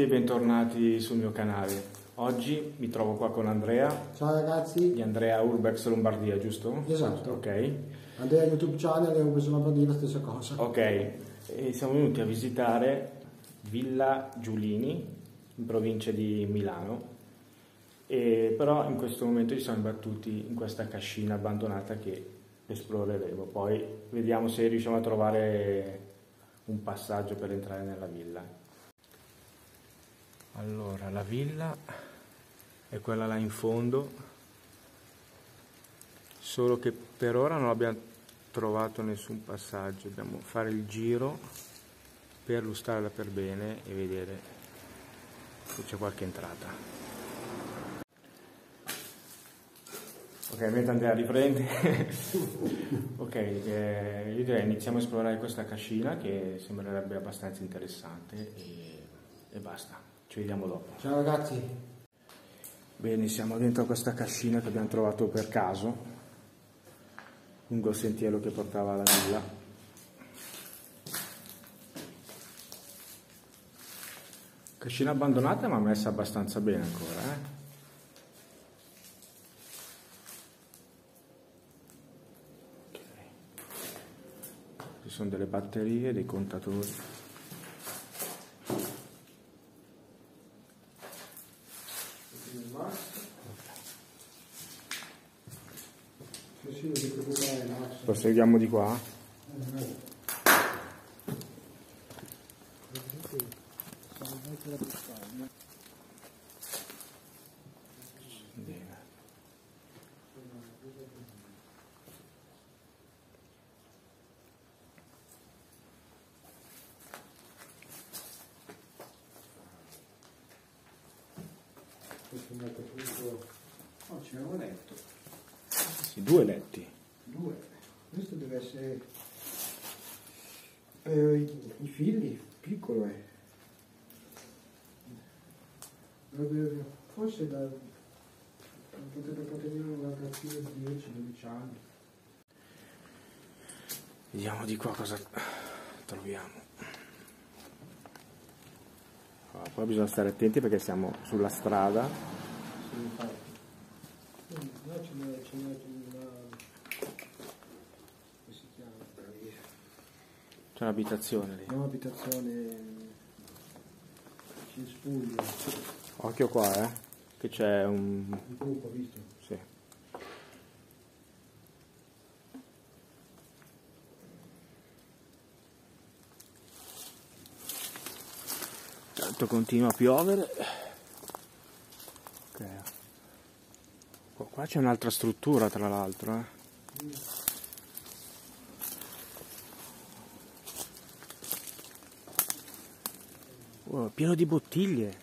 Tutti e bentornati sul mio canale. Oggi mi trovo qua con Andrea Ciao ragazzi, di Andrea Urbex Lombardia, giusto? Esatto. Ok. Andrea YouTube channel e per dire la stessa cosa. Ok. E siamo venuti a visitare Villa Giulini in provincia di Milano. E però in questo momento ci siamo imbattuti in questa cascina abbandonata che esploreremo. Poi vediamo se riusciamo a trovare un passaggio per entrare nella villa. Allora, la villa è quella là in fondo, solo che per ora non abbiamo trovato nessun passaggio, dobbiamo fare il giro per lustrarla per bene e vedere se c'è qualche entrata. Ok, mentre Andrea riprende, ok, eh, io direi iniziamo a esplorare questa cascina che sembrerebbe abbastanza interessante e, e basta. Ci vediamo dopo. Ciao ragazzi. Bene, siamo dentro questa cascina che abbiamo trovato per caso, lungo il sentiero che portava alla villa. Cascina abbandonata ma messa abbastanza bene ancora, eh? Ci sono delle batterie, dei contatori. Proseguiamo di qua. Oh, c'è un letto. Sì, due letti. Due. Questo deve essere per i, i figli, piccolo è. Forse da, potrebbe contenere una ragazzina di 10-12 anni. Vediamo di qua cosa troviamo. Ah, Poi bisogna stare attenti perché siamo sulla strada. Sì, infatti. Là ce n'è, ce n'è una... come si chiama? C'è un'abitazione lì. No, abitazione Cespuglio, Occhio qua, eh. Che c'è un... un gruppo, visto? Sì. Tanto continua a piovere. Ok. Qua- Qua c'è un'altra struttura tra l'altro, eh. Oh, pieno di bottiglie.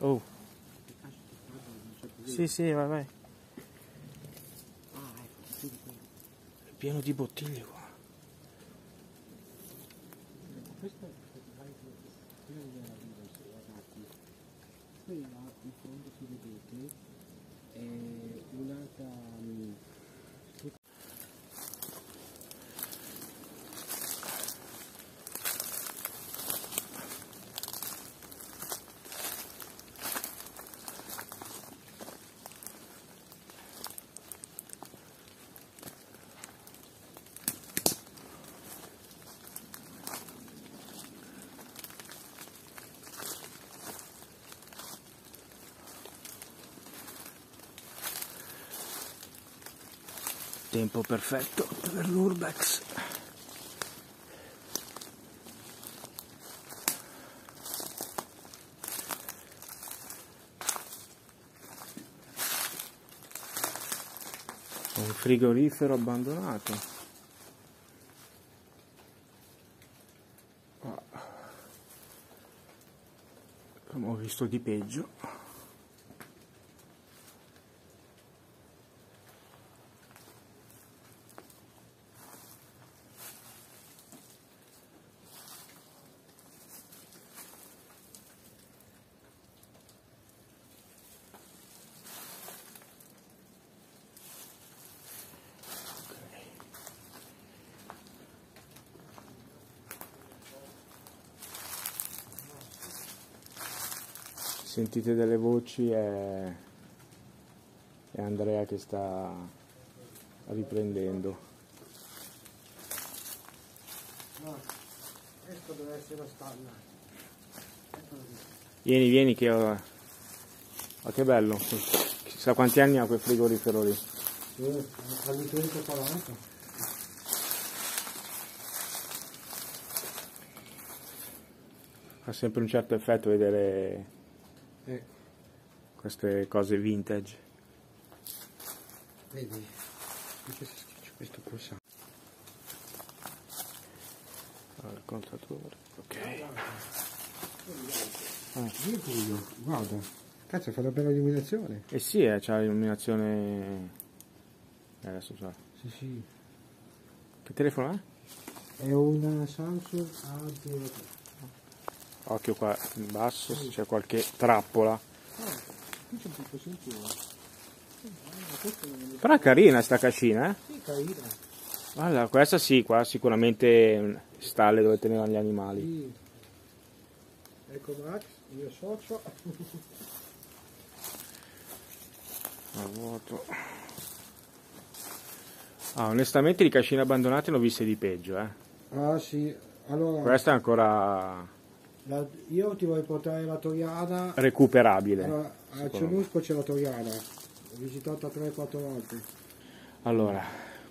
Oh. Sì, sì, vai, vai. Pieno di bottiglie qua. Questa è quella della villa, sì, ragazzi. Quella in fondo se vedete è un'altra Tempo perfetto per l'Urbex. Un frigorifero abbandonato. Ah. Come ho visto di peggio. Sentite delle voci è, è Andrea che sta riprendendo. Ah, questo deve essere la stalla. Vieni, vieni che ho... Ma che bello. Chissà quanti anni ha quel frigorifero lì. Sì, 30 40. Fa sempre un certo effetto vedere Eh, queste cose vintage. vedi, c'è questo pulsante. Allora, il contatore. Ok. Ah, lì buio, guarda. Cazzo, fa bella illuminazione. E sì, eh, c'ha l'illuminazione... Eh, adesso so. Sì, sì. Che telefono è? È una Samsung A03. Occhio qua in basso, se c'è qualche trappola. Però è carina sta cascina, eh? Sì, carina. Allora, questa sì, qua sicuramente stalle dove tenevano gli animali. Sì. Ecco Max, mio socio. A vuoto. Ah, onestamente di cascine abbandonate ne ho viste di peggio, eh. Ah sì, allora Questa è ancora la- io ti voglio portare la Toriana. recuperabile. Allora, a. Cernusco c'è la Toriana. L'ho visitata 3-4 volte. Allora,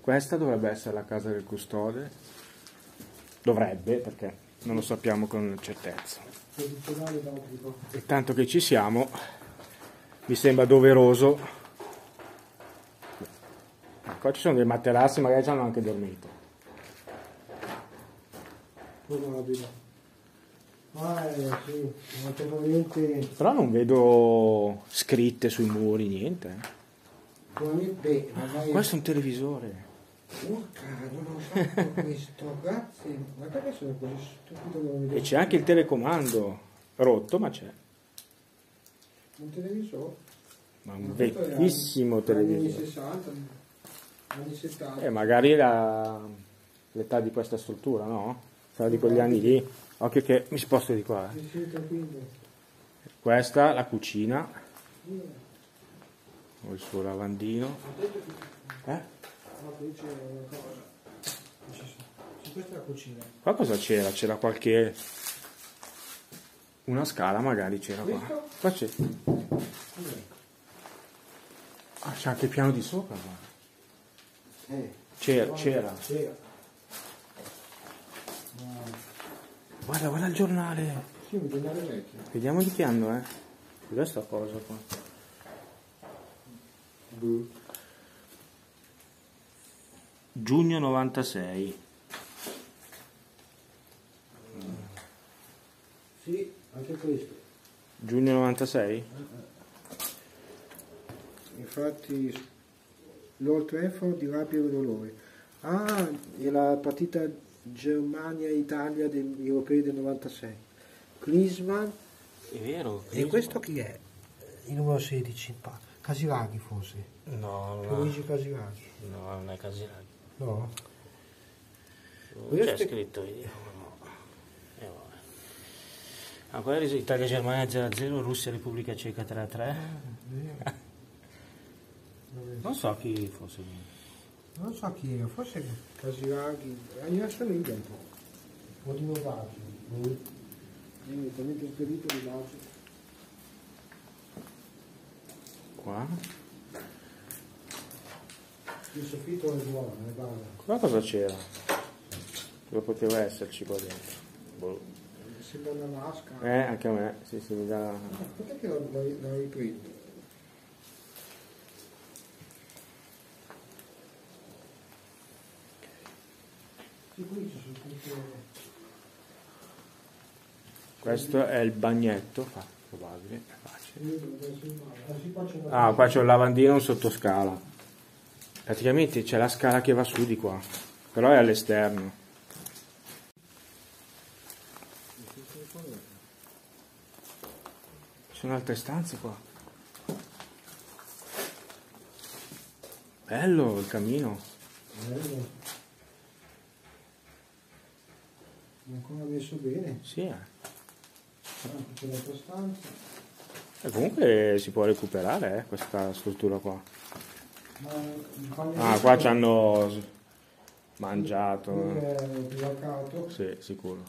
questa dovrebbe essere la casa del custode. Dovrebbe, perché non lo sappiamo con certezza. E tanto che ci siamo, mi sembra doveroso. Qua ci sono dei materassi, magari ci hanno anche dormito. Probabile. Ah, eh, sì, Però non vedo scritte sui muri, niente. eh. probabilmente, beh, magari... Questo è un televisore. Urca, non ho fatto questo, grazie. Guarda che sono così stupido che non vedo. E c'è anche il telecomando rotto, ma c'è. Un televisore. Ma un vecchissimo Anni televisore. 60, anni 70. Eh, magari la- l'età di questa struttura, no? Sarà di quegli anni lì. Occhio che mi sposto di qua. eh. Questa la cucina, ho il suo lavandino. Eh? Questa è la cucina. Qua cosa c'era? C'era qualche... Una scala magari c'era qua. Qua c'è... Ah, c'è anche il piano di sopra qua. Eh. C'era, c'era. C'era. Ma... Guarda, guarda il giornale. Sì, un giornale vecchio. Vediamo di che anno è. Cos'è sta cosa qua? Boh. Giugno 96. Sì, anche questo. Giugno 96? Infatti Lord Trafford di rabbia e dolore. Ah, è la partita Germania-Italia degli europei del 96. Klinsmann. È vero. E questo chi è? Il numero 16. pa- Casiraghi forse. No, Luigi Casiraghi. no, non è Casinari. No? Non c'è è- scritto, vediamo. No. Eh, vabbè. Ah, qua è Italia-Germania 0-0, Russia-Repubblica Ceca 3-3. Non so chi fosse. Non so chi è, forse Casiraghi. Ah, gli assomiglia un po'. Un po' di Novaggi. Io talmente spedito di Novaggi. Qua? Il soffitto è buono, è bello. Qua cosa c'era? Cosa poteva esserci qua dentro? Boh. Sembra una vasca. Eh, anche a me, sì, sì, mi dà... Aspetta che la, la, la riprendo. Sì, qui ci sono tutte... Questo è il bagnetto, fa- probabile, è facile. Ah, qua c'è un lavandino un sottoscala. Praticamente c'è la scala che va su di qua, però è all'esterno. Ci sono altre stanze qua. Bello il camino. Bello. È ancora messo bene. Sì, eh. L'altra stanza. E comunque si può recuperare eh, questa struttura qua. Ah, qua ci hanno mangiato. Bivaccato. Sì, sicuro.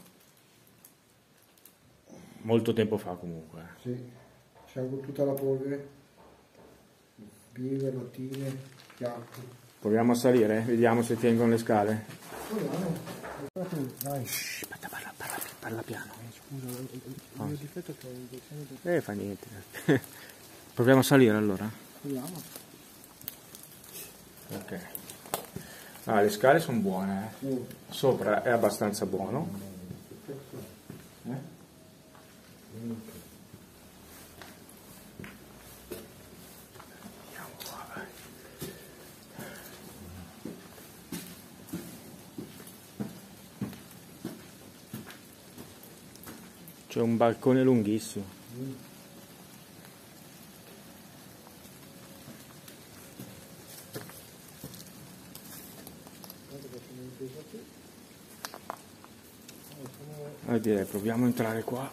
Molto tempo fa comunque. eh. Sì, c'è tutta la polvere. Birre, lattine, piatti. Proviamo a salire, vediamo se tengono le scale. Dai. Parla, parla, parla piano. Scusa, il mio difetto è che ho Eh, fa niente. Proviamo a salire allora. Proviamo. Ok. Ah, le scale sono buone. eh. Sopra è abbastanza buono. Andiamo C'è un balcone lunghissimo. Eh, direi proviamo a entrare qua.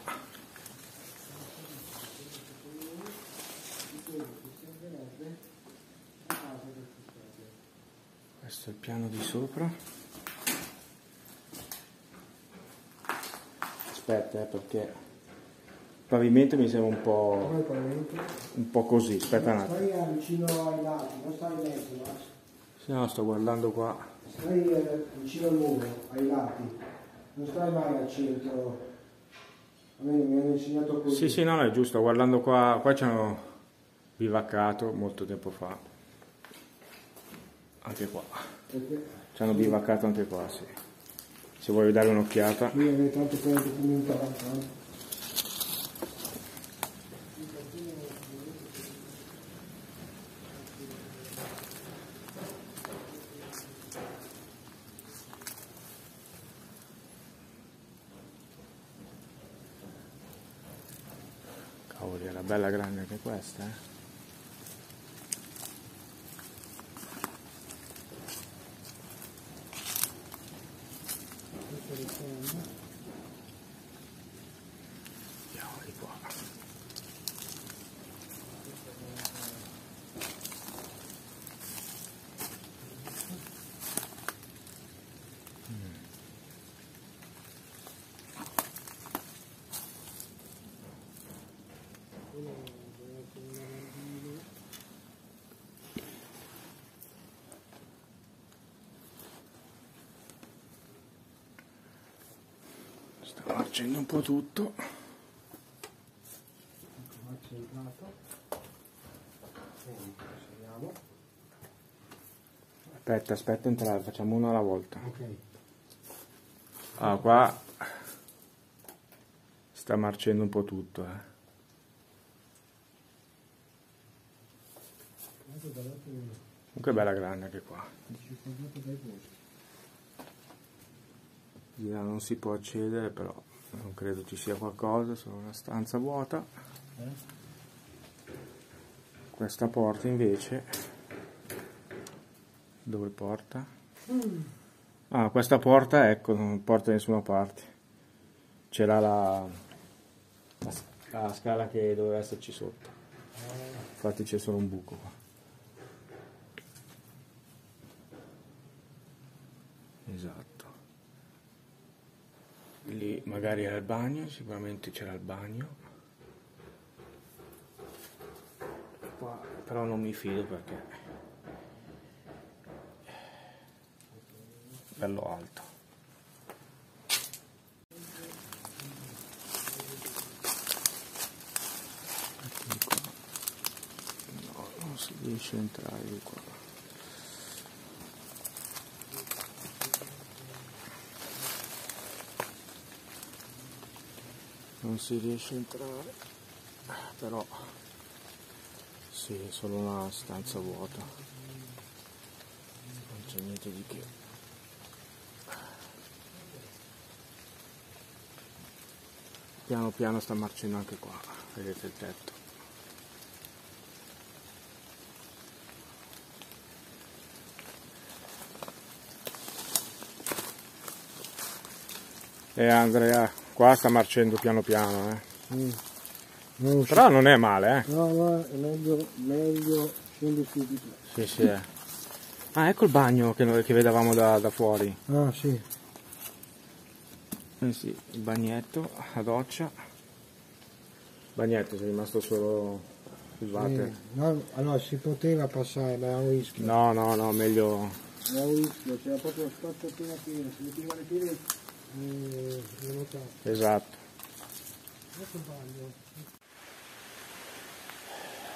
Questo è il piano di sopra. Aspetta, eh, perché il pavimento mi sembra un po', un po' così. Aspetta un attimo. Stai vicino ai lati, non stai in mezzo, ma Se no, sto guardando qua. stai eh, vicino al muro, ai lati. Non stai mai al centro. A me mi hanno insegnato così. Sì, sì, no, no, è giusto. Guardando qua, qua ci hanno bivaccato molto tempo fa. Anche qua. Ci hanno bivaccato anche qua, sì. Se vuoi dare un'occhiata. qui avete tanto per documentare. eh. Cavoli, era bella grande anche questa, eh. Andiamo di qua. Sta marcendo un po' tutto. Aspetta, aspetta entrare, facciamo uno alla volta. Ok. Ah, qua sta marcendo un po' tutto, eh. Comunque bella grande anche qua. Di là non si può accedere, però non credo ci sia qualcosa, solo una stanza vuota. Questa porta invece, dove porta? Ah, questa porta, ecco, non porta da nessuna parte. C'era la, la, la scala che doveva esserci sotto. Infatti c'è solo un buco qua. Esatto. Lì magari era il bagno, sicuramente c'era il bagno. Qua però non mi fido perché è bello alto. No, non si riesce a entrare di qua. Non si riesce a entrare però sì è solo una stanza vuota. Non c'è niente di che. Piano piano sta marcendo anche qua vedete il tetto. E Andrea qua sta marcendo piano piano eh. Mm. Non Però non è male, eh. No, no, è meglio, meglio scendi subito. Sì, sì. eh. Ah, ecco il bagno che, noi- che vedevamo da, da fuori. Ah, sì. Eh sì, il bagnetto, la doccia. Bagnetto, è rimasto solo il water. Eh, no, allora si poteva passare, ma era un rischio. No, no, no, meglio... Era un rischio, c'era proprio lo spazio appena pieno, si metteva le piede eh, le nuotate. Esatto. Ecco.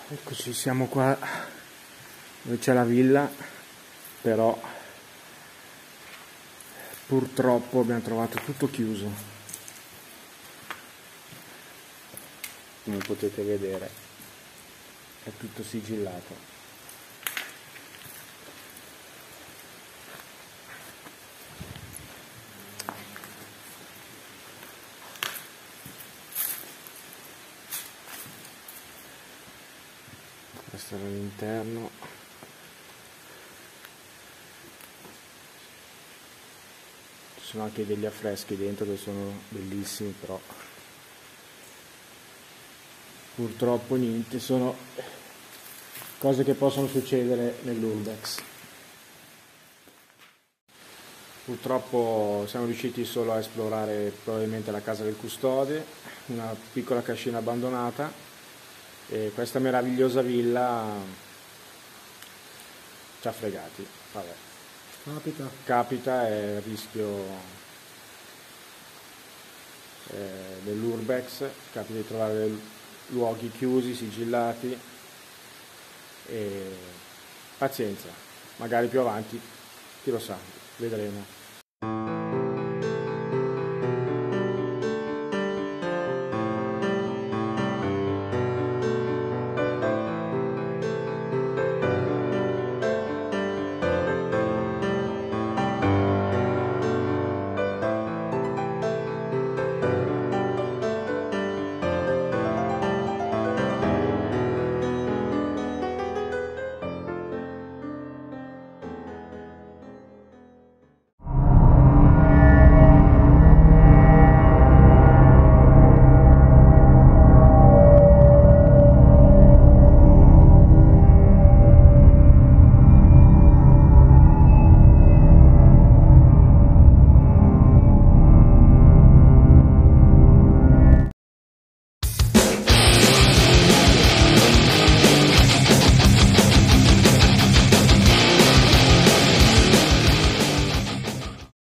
Eccoci, siamo qua dove c'è la villa, però purtroppo abbiamo trovato tutto chiuso. Come potete vedere, è tutto sigillato. Questo era l'interno. Ci sono anche degli affreschi dentro che sono bellissimi, però purtroppo niente, sono cose che possono succedere nell'urbex. Purtroppo siamo riusciti solo a esplorare probabilmente la casa del custode, una piccola cascina abbandonata e questa meravigliosa villa ci ha fregati. Vabbè, Capita. capita, è il rischio eh, dell'urbex, capita di trovare luoghi chiusi, sigillati e pazienza, magari più avanti, chi lo sa, vedremo.